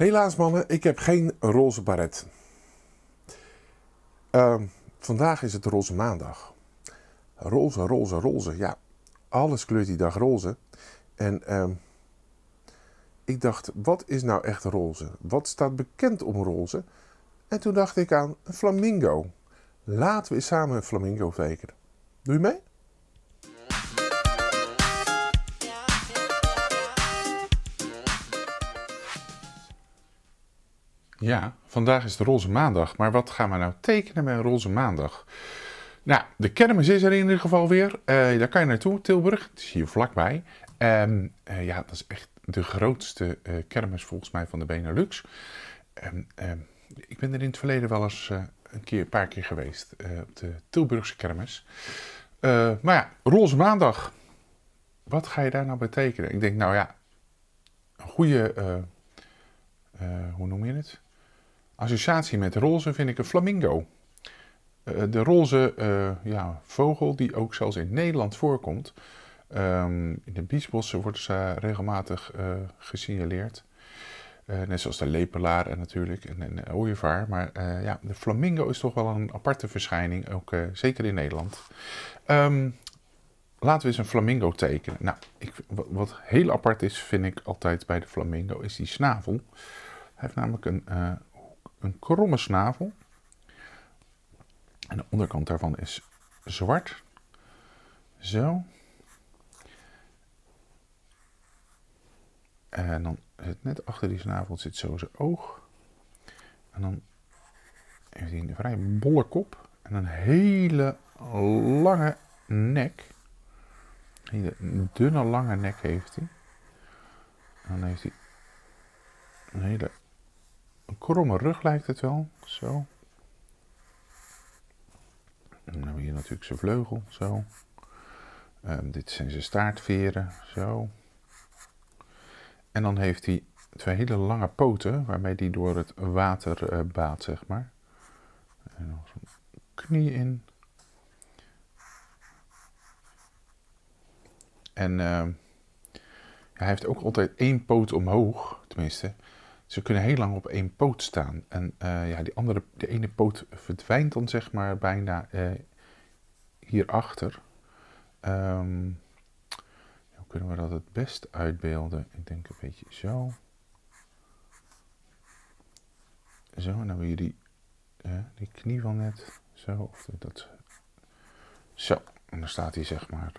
Helaas mannen, ik heb geen roze baret. Ehm, vandaag is het roze maandag. Roze, roze, roze. Ja, alles kleurt die dag roze. En ehm, ik dacht, wat is nou echt roze? Wat staat bekend om roze? En toen dacht ik aan een flamingo. Laten we samen een flamingo tekenen. Doe je mee? Ja, vandaag is de roze maandag. Maar wat gaan we nou tekenen met een roze maandag? Nou, de kermis is er in ieder geval weer. Uh, daar kan je naartoe, Tilburg. Het is hier vlakbij. Um, uh, ja, dat is echt de grootste uh, kermis volgens mij van de Benelux. Um, um, ik ben er in het verleden wel eens een, keer, een paar keer geweest. op de Tilburgse kermis. maar ja, roze maandag. Wat ga je daar nou betekenen? Ik denk, nou ja, een goede... hoe noem je het? Associatie met roze vind ik een flamingo. Uh, de roze uh, ja, vogel die ook zelfs in Nederland voorkomt. Um, in de biesbossen wordt ze regelmatig uh, gesignaleerd. net zoals de lepelaar en natuurlijk en, en de ooievaar. Maar ja, de flamingo is toch wel een aparte verschijning, ook zeker in Nederland. Um, laten we eens een flamingo tekenen. Nou, ik, wat heel apart is, vind ik altijd bij de flamingo, is die snavel. Hij heeft namelijk een een kromme snavel. En de onderkant daarvan is zwart. Zo. En dan zit net achter die snavel zit zo zijn oog. En dan heeft hij een vrij bolle kop en een hele lange nek. Een hele dunne lange nek heeft hij. En dan heeft hij een hele kromme rug lijkt het wel. Zo. Dan hebben we hier natuurlijk zijn vleugel. Zo. Um, dit zijn zijn staartveren. Zo. En dan heeft hij twee hele lange poten waarmee hij door het water uh, baat, zeg maar. En dan zo'n knie in. En uh, hij heeft ook altijd één poot omhoog, tenminste. Ze kunnen heel lang op één poot staan. En uh, ja, die andere, de ene poot verdwijnt dan zeg maar bijna uh, hierachter. Um, hoe kunnen we dat het best uitbeelden? Ik denk een beetje zo. Zo, en dan hebben we die, uh, die knie van net. Zo, of dat. Zo, en dan staat hij zeg maar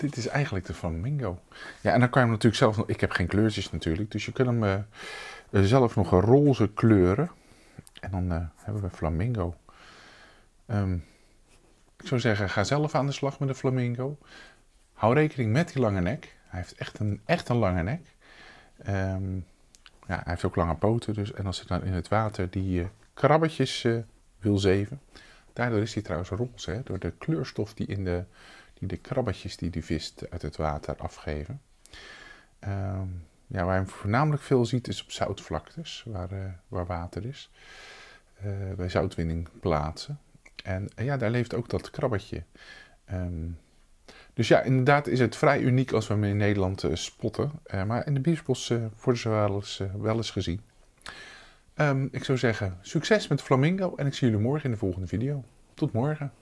dit is eigenlijk de flamingo. Ja, en dan kan je hem natuurlijk zelf nog... Ik heb geen kleurtjes natuurlijk, dus je kunt hem uh, zelf nog een roze kleuren. En dan uh, hebben we flamingo. Um, ik zou zeggen, ga zelf aan de slag met de flamingo. Hou rekening met die lange nek. Hij heeft echt een, echt een lange nek. Um, ja, hij heeft ook lange poten. Dus, en als hij dan in het water die krabbetjes wil zeven. Daardoor is hij trouwens roze, hè, door de kleurstof die in de die de krabbetjes die die vis uit het water afgeven. Um, ja, waar je hem voornamelijk veel ziet is op zoutvlaktes, waar, uh, waar water is. Uh, bij zoutwinningplaatsen. En uh, ja, daar leeft ook dat krabbetje. Um, dus ja, inderdaad is het vrij uniek als we hem in Nederland spotten. maar in de biesbos worden ze wel eens, wel eens gezien. Um, ik zou zeggen, succes met Flamingo en ik zie jullie morgen in de volgende video. Tot morgen.